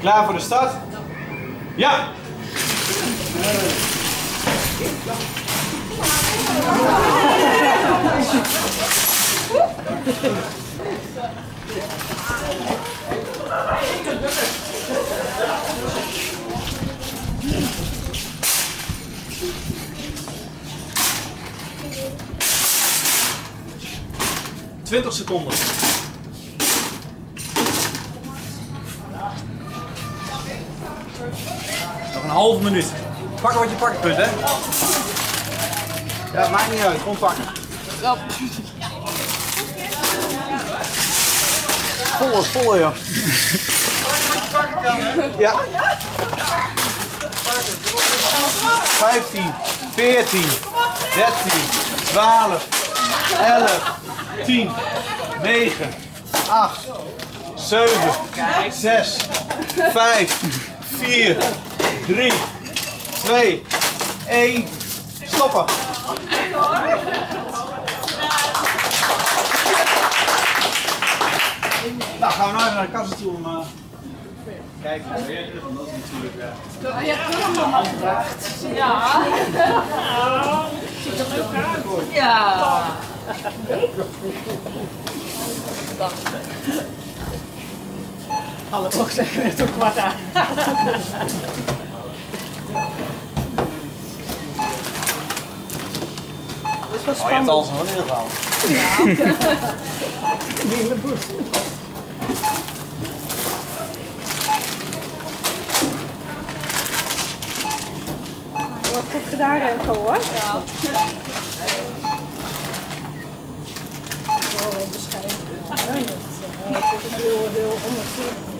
Klaar voor de start? Ja! Twintig seconden. Een halve minuut. Pakken wat je pakken kunt, hè? Ja, maakt niet uit. Gewoon pakken. Volle, volle, joh. Ja. 15, 14, 13, 12, 11, 10, 9, 8, 7, 6, 5, 4, 3, 2, 1. Stoppen. Nou, gaan we nou even naar de kassen toe om uh, kijken. Dat is natuurlijk. Uh, Je hebt allemaal gebracht. Ja. Ziet er leuk uit. Ja. Alle toch zeggen het ook wat aan. Dat is wel oh, je hebt spannend. al zo'n heel gehaald. De hele boel. Wordt goed gedaan, Remco, hoor. Ja. Wel bescheiden. Ja, dat, eh, Het is heel, heel onnatuurlijk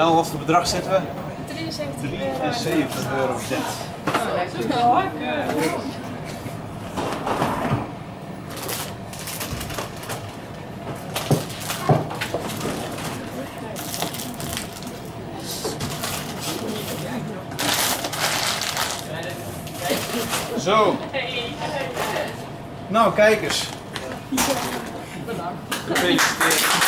Nou, wat voor bedrag zetten we? 73 euro. zet. Zo. Nou, kijk eens. Gefeliciteerd.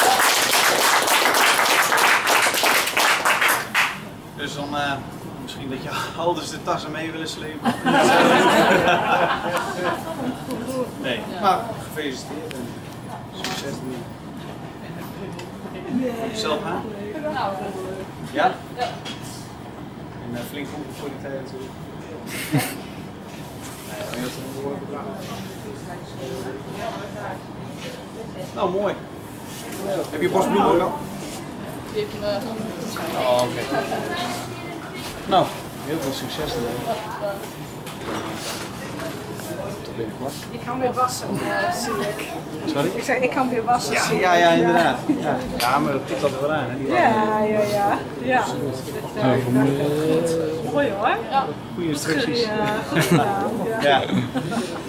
Dus dan eh, misschien dat je ouders de tassen mee willen slepen. nee, maar gefeliciteerd en succes ermee. Voor jezelf aan? Ja? En uh, flink pompen voor die tijd natuurlijk. Nou, mooi. Heb je bosbloemen ook Oh, oké. Nou, heel veel succes ermee. Tot binnenkort. Ik kan weer wassen, eh, zie ik. Sorry? Ik zei, ik kan weer wassen, Ja, ja, ja, inderdaad. Ja, ja maar dat tikt dat wel aan. Hè? Die Ja, ja, ja. ja. Mooi hoor. Goede instructies. Ja, goed gedaan. Ja. Ja.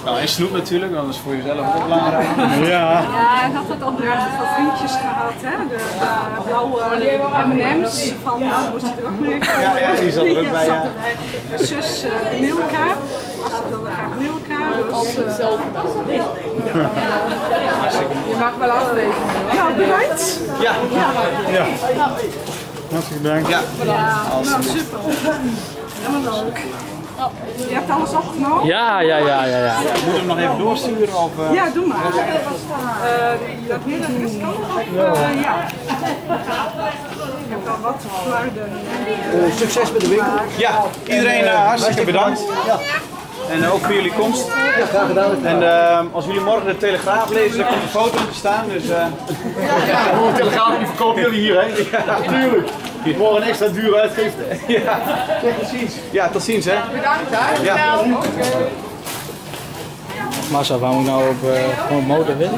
Nou, en snoep natuurlijk, want dat is voor jezelf ook belangrijk. Ja. Ja, ik had al weer van vriendjes gehad, hè? De, de blauwe M&M's van, nou, moest je er ook mee komen. Ja, ja, die zat er ook bij, ja. zus uh, Milka, als ik wilde graag Milka, dus... Uh, je mag wel afwegen. Nou, bedankt. Ja. Ja. Hartelijk bedankt. Ja. Ja, nou super. Helemaal leuk. Je hebt alles opgenomen? Ja, ja, ja, ja, ja. Moet je hem nog even doorsturen? Of, eh? Ja, doe maar. Eh, dat hele is kan eh, ja. Ik heb al wat flarden. Eh, succes met de winkel. Ja, iedereen hartstikke bedankt. Ja, En ook voor jullie komst. ja graag gedaan. En als jullie morgen de Telegraaf lezen, dan komt een foto te staan. Dus, eh Telegraaf, die verkopen jullie hier, hè? ja, Tuurlijk. Morgen een extra dure uitgifte. Ja. Zeg tot ziens. ja, tot ziens hè. Bedankt hè. Ja. Marcel, waarom ik nou op, uh, op motor wil?